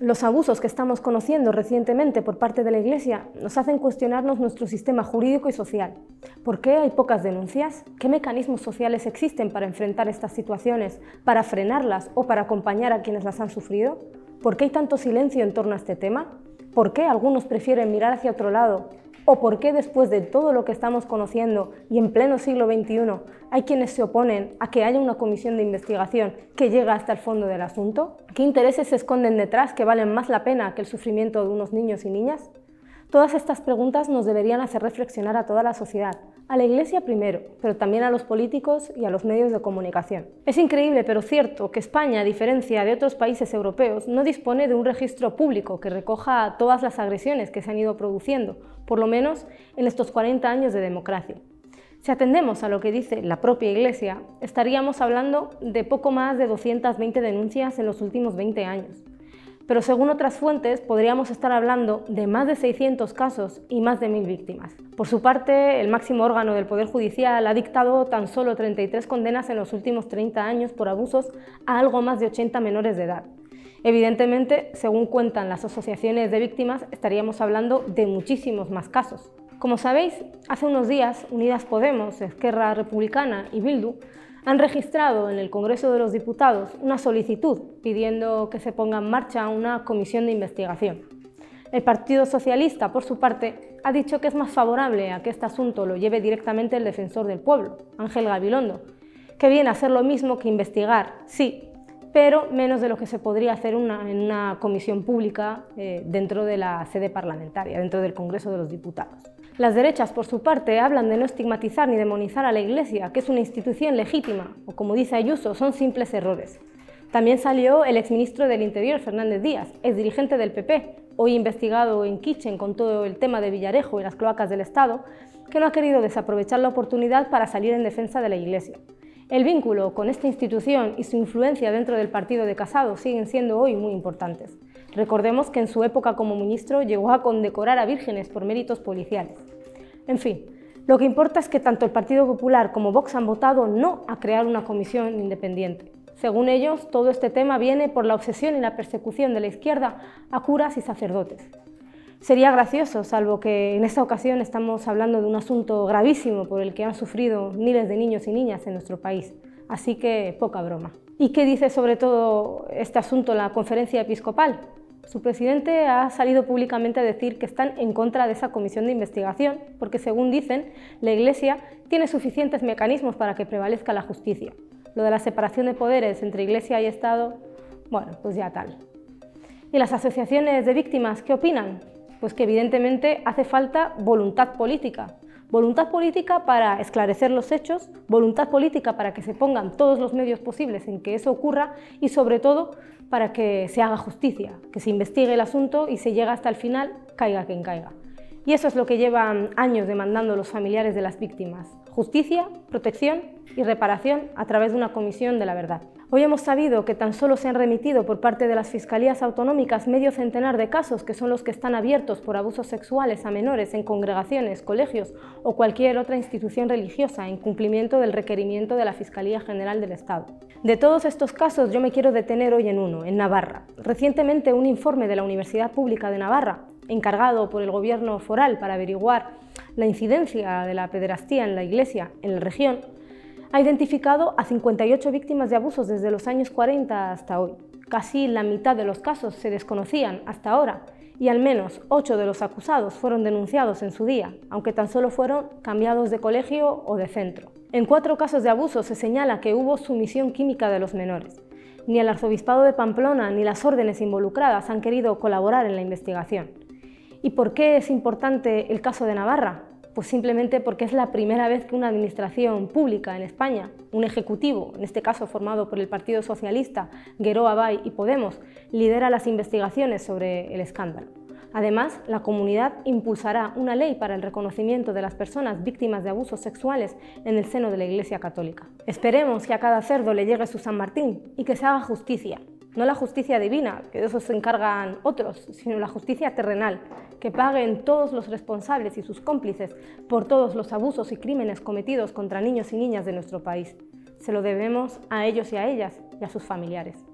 Los abusos que estamos conociendo recientemente por parte de la Iglesia nos hacen cuestionarnos nuestro sistema jurídico y social. ¿Por qué hay pocas denuncias? ¿Qué mecanismos sociales existen para enfrentar estas situaciones, para frenarlas o para acompañar a quienes las han sufrido? ¿Por qué hay tanto silencio en torno a este tema? ¿Por qué algunos prefieren mirar hacia otro lado ¿O por qué después de todo lo que estamos conociendo y en pleno siglo XXI hay quienes se oponen a que haya una comisión de investigación que llegue hasta el fondo del asunto? ¿Qué intereses se esconden detrás que valen más la pena que el sufrimiento de unos niños y niñas? Todas estas preguntas nos deberían hacer reflexionar a toda la sociedad, a la Iglesia primero, pero también a los políticos y a los medios de comunicación. Es increíble, pero cierto, que España, a diferencia de otros países europeos, no dispone de un registro público que recoja todas las agresiones que se han ido produciendo, por lo menos en estos 40 años de democracia. Si atendemos a lo que dice la propia Iglesia, estaríamos hablando de poco más de 220 denuncias en los últimos 20 años pero según otras fuentes podríamos estar hablando de más de 600 casos y más de 1.000 víctimas. Por su parte, el máximo órgano del Poder Judicial ha dictado tan solo 33 condenas en los últimos 30 años por abusos a algo más de 80 menores de edad. Evidentemente, según cuentan las asociaciones de víctimas, estaríamos hablando de muchísimos más casos. Como sabéis, hace unos días Unidas Podemos, Esquerra Republicana y Bildu han registrado en el Congreso de los Diputados una solicitud pidiendo que se ponga en marcha una comisión de investigación. El Partido Socialista, por su parte, ha dicho que es más favorable a que este asunto lo lleve directamente el defensor del pueblo, Ángel Gabilondo, que viene a ser lo mismo que investigar, sí, pero menos de lo que se podría hacer en una comisión pública eh, dentro de la sede parlamentaria, dentro del Congreso de los Diputados. Las derechas, por su parte, hablan de no estigmatizar ni demonizar a la Iglesia, que es una institución legítima, o como dice Ayuso, son simples errores. También salió el exministro del Interior, Fernández Díaz, ex dirigente del PP, hoy investigado en Kitchen con todo el tema de Villarejo y las cloacas del Estado, que no ha querido desaprovechar la oportunidad para salir en defensa de la Iglesia. El vínculo con esta institución y su influencia dentro del partido de Casado siguen siendo hoy muy importantes. Recordemos que en su época como ministro llegó a condecorar a vírgenes por méritos policiales. En fin, lo que importa es que tanto el Partido Popular como Vox han votado no a crear una comisión independiente. Según ellos, todo este tema viene por la obsesión y la persecución de la izquierda a curas y sacerdotes. Sería gracioso, salvo que en esta ocasión estamos hablando de un asunto gravísimo por el que han sufrido miles de niños y niñas en nuestro país. Así que poca broma. ¿Y qué dice sobre todo este asunto la conferencia episcopal? Su presidente ha salido públicamente a decir que están en contra de esa comisión de investigación porque, según dicen, la Iglesia tiene suficientes mecanismos para que prevalezca la justicia. Lo de la separación de poderes entre Iglesia y Estado, bueno, pues ya tal. ¿Y las asociaciones de víctimas qué opinan? Pues que evidentemente hace falta voluntad política. Voluntad política para esclarecer los hechos, voluntad política para que se pongan todos los medios posibles en que eso ocurra y sobre todo para que se haga justicia, que se investigue el asunto y se llegue hasta el final, caiga quien caiga. Y eso es lo que llevan años demandando los familiares de las víctimas. Justicia, protección y reparación a través de una comisión de la verdad. Hoy hemos sabido que tan solo se han remitido por parte de las fiscalías autonómicas medio centenar de casos que son los que están abiertos por abusos sexuales a menores en congregaciones, colegios o cualquier otra institución religiosa en cumplimiento del requerimiento de la Fiscalía General del Estado. De todos estos casos yo me quiero detener hoy en uno, en Navarra. Recientemente un informe de la Universidad Pública de Navarra, encargado por el gobierno foral para averiguar la incidencia de la pederastía en la Iglesia en la región, ha identificado a 58 víctimas de abusos desde los años 40 hasta hoy. Casi la mitad de los casos se desconocían hasta ahora y al menos 8 de los acusados fueron denunciados en su día, aunque tan solo fueron cambiados de colegio o de centro. En cuatro casos de abuso se señala que hubo sumisión química de los menores. Ni el arzobispado de Pamplona ni las órdenes involucradas han querido colaborar en la investigación. ¿Y por qué es importante el caso de Navarra? Pues simplemente porque es la primera vez que una administración pública en España, un ejecutivo, en este caso formado por el Partido Socialista, Gueró Abay y Podemos, lidera las investigaciones sobre el escándalo. Además, la comunidad impulsará una ley para el reconocimiento de las personas víctimas de abusos sexuales en el seno de la Iglesia Católica. Esperemos que a cada cerdo le llegue su San Martín y que se haga justicia, no la justicia divina, que de eso se encargan otros, sino la justicia terrenal, que paguen todos los responsables y sus cómplices por todos los abusos y crímenes cometidos contra niños y niñas de nuestro país. Se lo debemos a ellos y a ellas y a sus familiares.